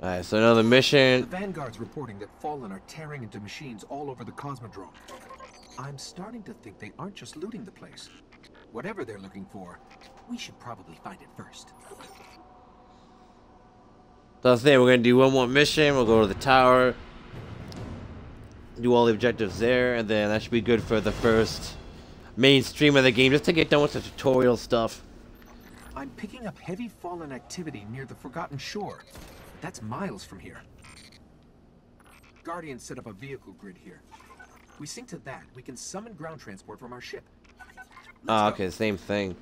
Alright, so another mission. The Vanguard's reporting that Fallen are tearing into machines all over the Cosmodrome. I'm starting to think they aren't just looting the place. Whatever they're looking for, we should probably find it first. So I was saying we're gonna do one more mission. We'll go to the tower, do all the objectives there, and then that should be good for the first mainstream of the game, just to get done with the tutorial stuff. I'm picking up heavy Fallen activity near the Forgotten Shore. That's miles from here. Guardian set up a vehicle grid here. We sync to that, we can summon ground transport from our ship. Ah, okay, same thing.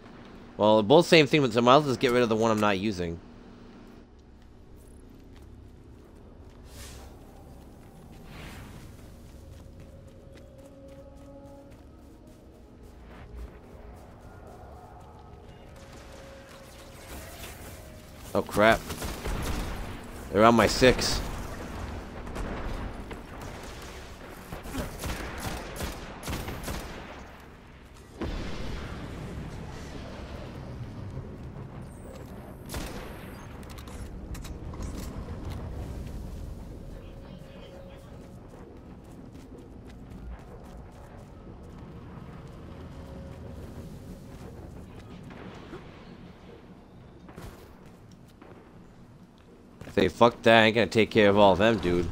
Well, both same thing, but so I might just get rid of the one I'm not using. Oh crap. They're on my six. Say, fuck that, I ain't gonna take care of all of them, dude.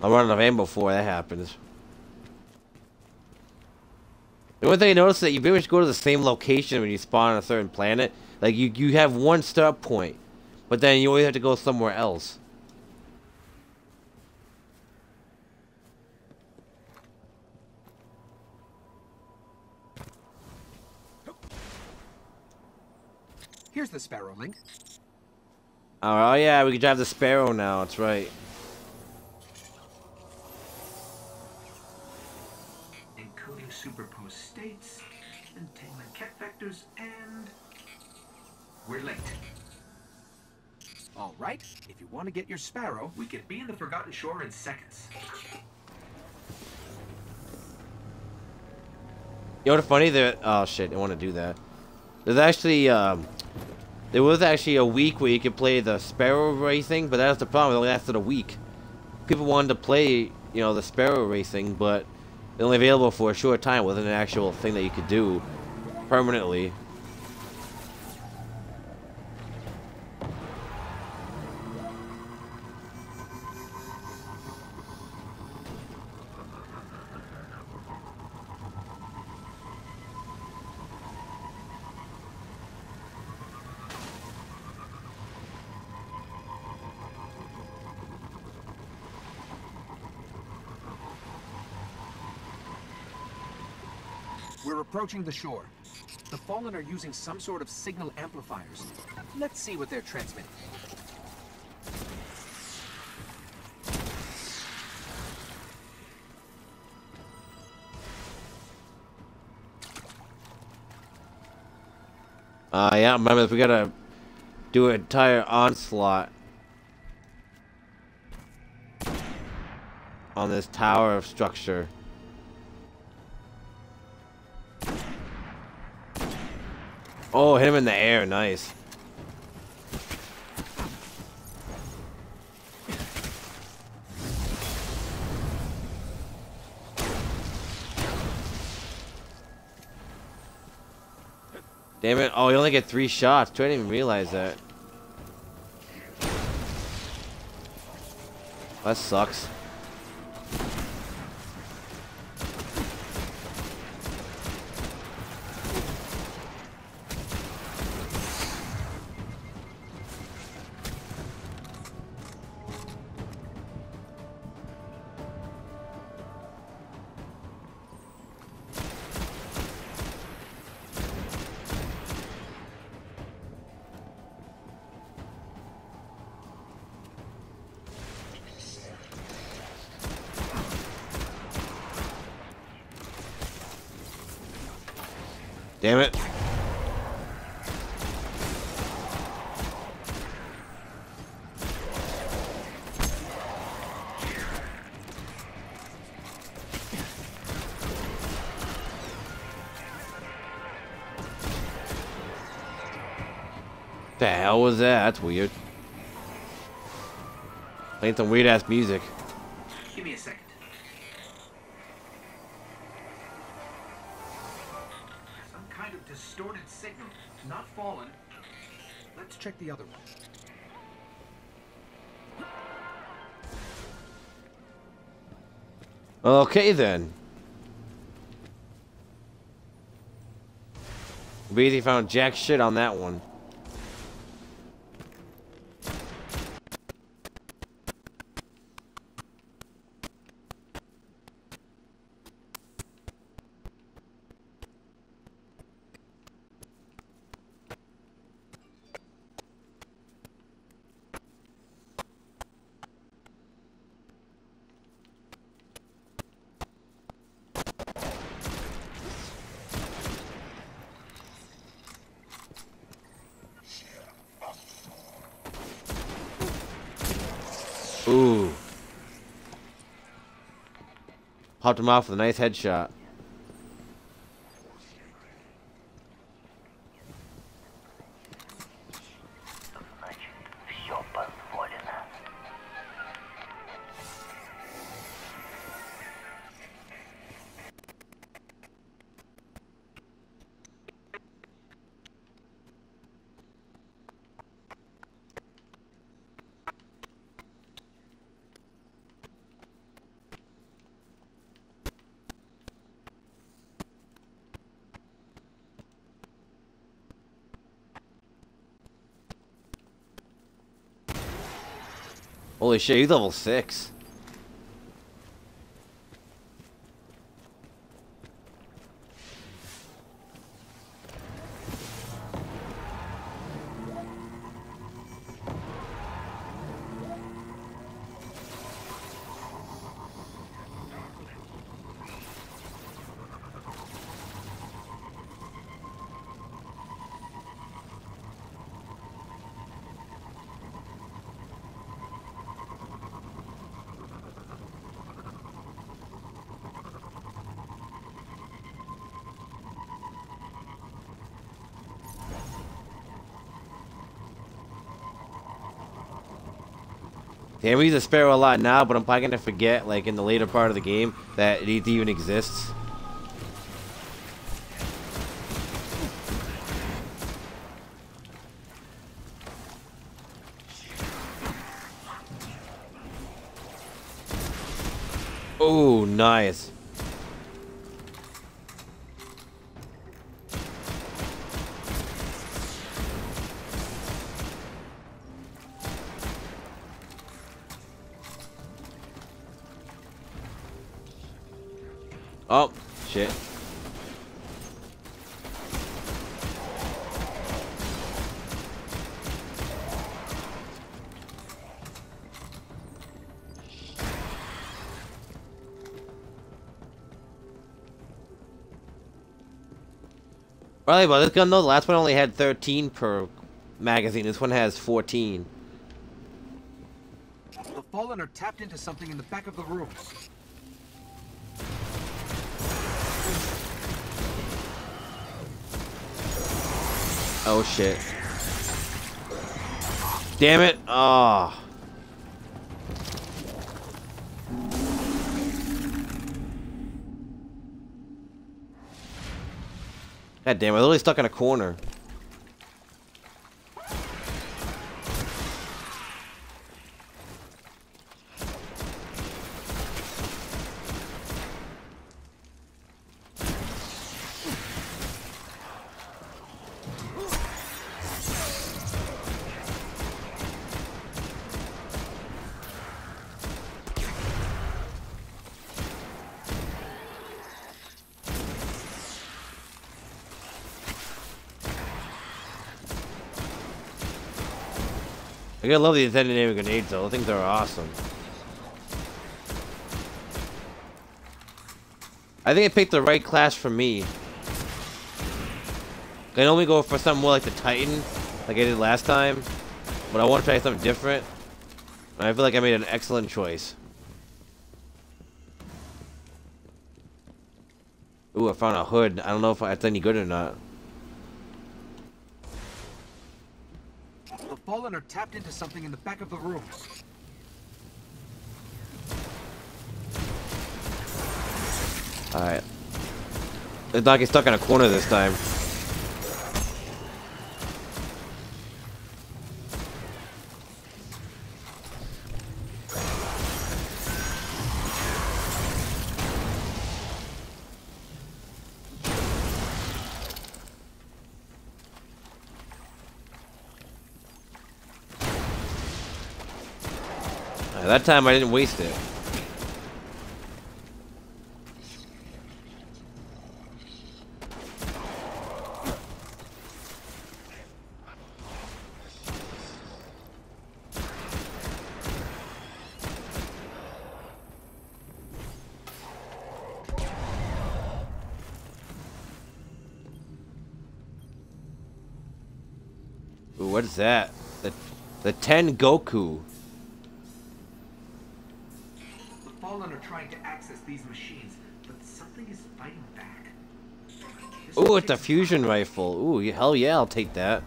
I'm running out of ammo before that happens. The one thing I noticed that you pretty much go to the same location when you spawn on a certain planet. Like, you, you have one start point, but then you always have to go somewhere else. Here's the Sparrow link. Oh, oh yeah, we can drive the Sparrow now, that's right. Encoding superposed states, entanglement ket vectors, and... We're late. All right, if you want to get your Sparrow, we can be in the Forgotten Shore in seconds. You know what's funny? That oh shit, I want to do that. There's actually um, there was actually a week where you could play the Sparrow racing, but that's the problem. It only lasted a week. People wanted to play, you know, the Sparrow racing, but they're only available for a short time. It wasn't an actual thing that you could do permanently. We're approaching the shore. The Fallen are using some sort of signal amplifiers. Let's see what they're transmitting. Uh, yeah, remember if we gotta do an entire onslaught on this tower of structure. Oh, hit him in the air, nice. Damn it. Oh, you only get three shots. I didn't even realize that. That sucks. Damn it. The hell was that? That's weird. Playing some weird ass music. Give me a second. Distorted signal. Not fallen. Let's check the other one. Okay then. Beasy found jack shit on that one. Ooh. Popped him off with a nice headshot. Holy shit, he's level 6. Damn, we use a sparrow a lot now, but I'm probably gonna forget, like, in the later part of the game, that it even exists. Oh, nice. Right, but this gun though, the last one only had 13 per magazine. This one has 14. The Fallen are tapped into something in the back of the room. Oh shit. Damn it. Oh. God damn, I'm literally stuck in a corner. I gotta love the detonating grenades though. I think they're awesome. I think I picked the right class for me. I normally go for something more like the Titan, like I did last time. But I want to try something different. And I feel like I made an excellent choice. Ooh, I found a hood. I don't know if that's any good or not. fallen or tapped into something in the back of the room. Alright. It's dog is stuck in a corner this time. That time I didn't waste it. Ooh, what is that? The the Ten Goku. These machines, but something is fighting back. Ooh, it's a fusion rifle. Ooh, hell yeah, I'll take that.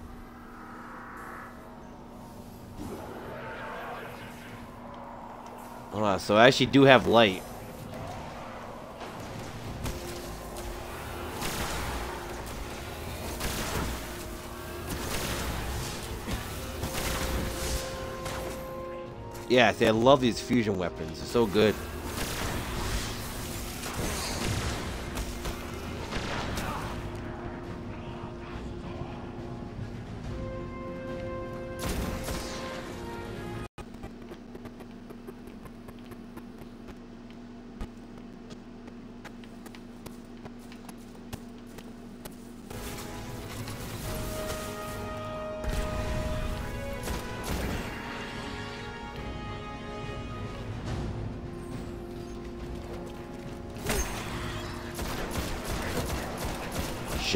Ah, so I actually do have light. Yeah, see, I love these fusion weapons. They're so good.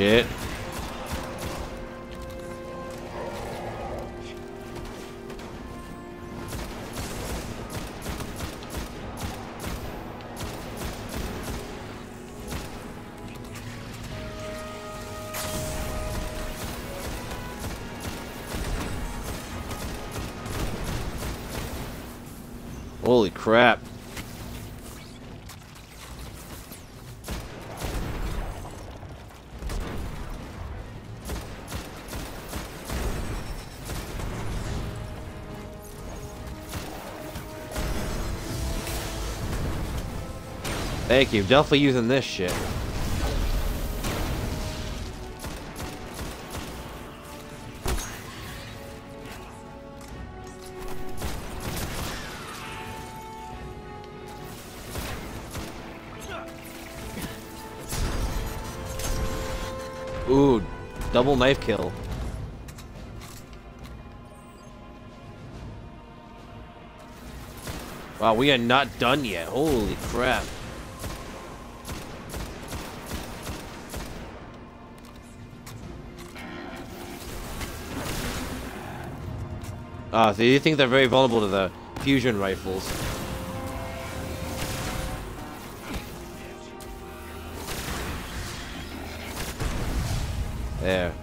Shit. Holy crap. Thank you. Definitely using this shit. Ooh, double knife kill. Wow, we are not done yet. Holy crap. Ah, so you think they're very vulnerable to the fusion rifles. There.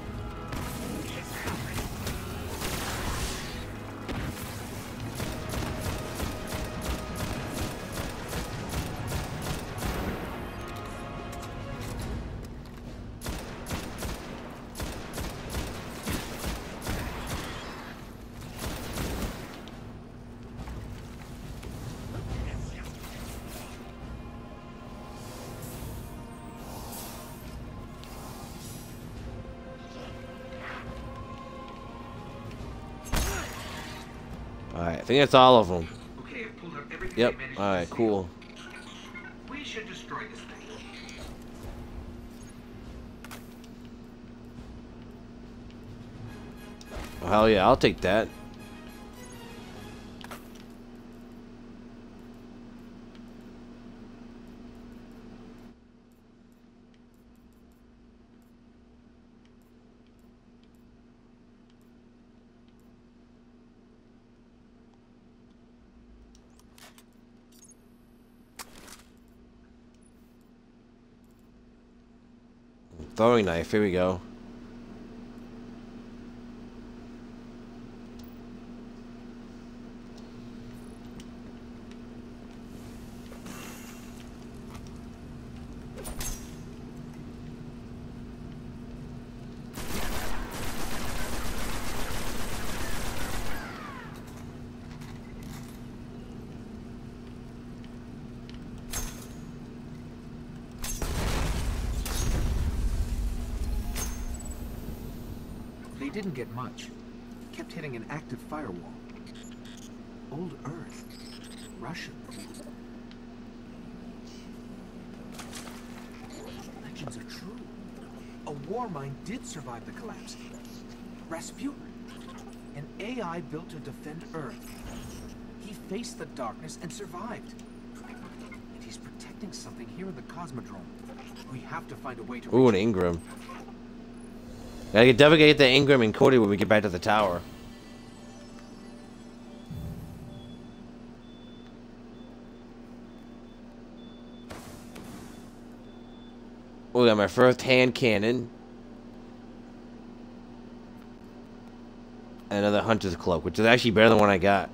Think that's all of them. Okay, I've pulled out everything Yep, to alright, cool. We should destroy this thing. Hell yeah, I'll take that. Throwing knife, here we go. They didn't get much. Kept hitting an active firewall. Old Earth. Russian. Legends are true. A Warmind did survive the collapse. Rasputin. An AI built to defend Earth. He faced the darkness and survived. And he's protecting something here in the Cosmodrome. We have to find a way to Ooh, an engram. I can definitely the engram and Cody when we get back to the tower. We got my first hand cannon. Another hunter's cloak, which is actually better than one I got.